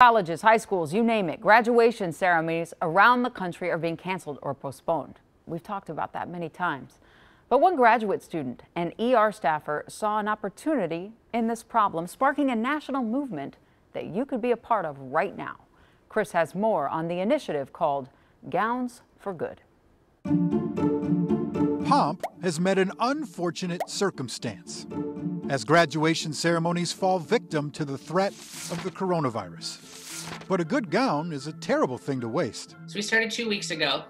Colleges, high schools, you name it, graduation ceremonies around the country are being canceled or postponed. We've talked about that many times. But one graduate student and ER staffer saw an opportunity in this problem, sparking a national movement that you could be a part of right now. Chris has more on the initiative called Gowns for Good. Pomp has met an unfortunate circumstance as graduation ceremonies fall victim to the threat of the coronavirus. But a good gown is a terrible thing to waste. So we started two weeks ago,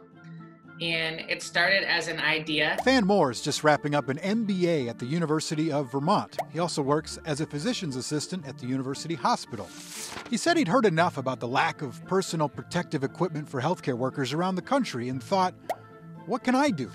and it started as an idea. Fan Moore is just wrapping up an MBA at the University of Vermont. He also works as a physician's assistant at the University Hospital. He said he'd heard enough about the lack of personal protective equipment for healthcare workers around the country and thought, what can I do?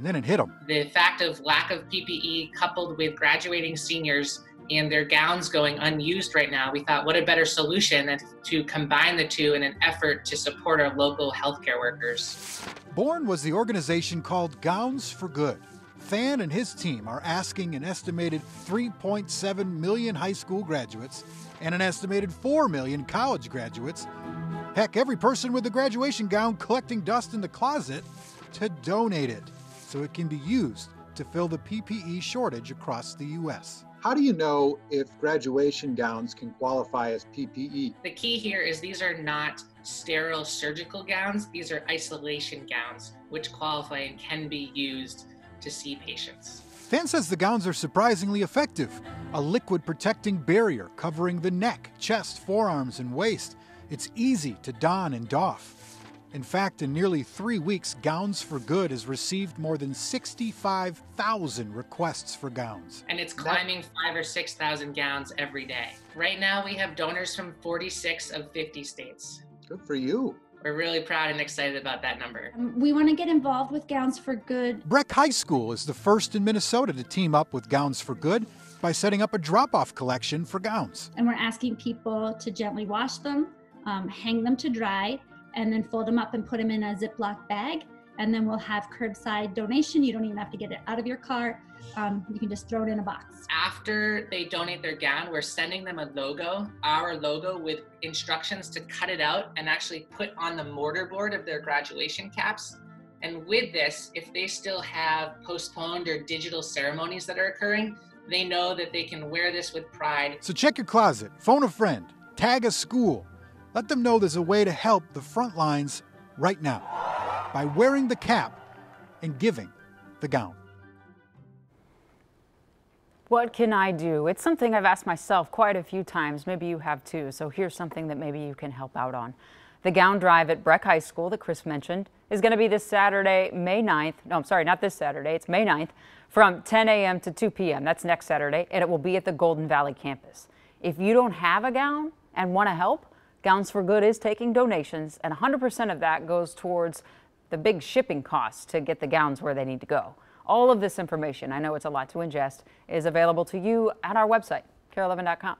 And then it hit him. The fact of lack of PPE coupled with graduating seniors and their gowns going unused right now, we thought what a better solution than to combine the two in an effort to support our local healthcare workers. Born was the organization called Gowns for Good. Fan and his team are asking an estimated 3.7 million high school graduates and an estimated 4 million college graduates, heck, every person with a graduation gown collecting dust in the closet, to donate it so it can be used to fill the PPE shortage across the U.S. How do you know if graduation gowns can qualify as PPE? The key here is these are not sterile surgical gowns, these are isolation gowns, which qualify and can be used to see patients. Fan says the gowns are surprisingly effective. A liquid protecting barrier covering the neck, chest, forearms, and waist. It's easy to don and doff. In fact, in nearly three weeks, Gowns for Good has received more than 65,000 requests for gowns. And it's climbing five or 6,000 gowns every day. Right now, we have donors from 46 of 50 states. Good for you. We're really proud and excited about that number. Um, we want to get involved with Gowns for Good. Breck High School is the first in Minnesota to team up with Gowns for Good by setting up a drop off collection for gowns. And we're asking people to gently wash them, um, hang them to dry, and then fold them up and put them in a Ziploc bag. And then we'll have curbside donation. You don't even have to get it out of your car. Um, you can just throw it in a box. After they donate their gown, we're sending them a logo, our logo, with instructions to cut it out and actually put on the mortar board of their graduation caps. And with this, if they still have postponed or digital ceremonies that are occurring, they know that they can wear this with pride. So check your closet, phone a friend, tag a school. Let them know there's a way to help the front lines right now by wearing the cap and giving the gown. What can I do? It's something I've asked myself quite a few times. Maybe you have too. So here's something that maybe you can help out on. The gown drive at Breck High School that Chris mentioned is going to be this Saturday, May 9th. No, I'm sorry, not this Saturday. It's May 9th from 10 a.m. to 2 p.m. That's next Saturday, and it will be at the Golden Valley campus. If you don't have a gown and want to help, Gowns for Good is taking donations, and 100% of that goes towards the big shipping costs to get the gowns where they need to go. All of this information, I know it's a lot to ingest, is available to you at our website, KARE11.com.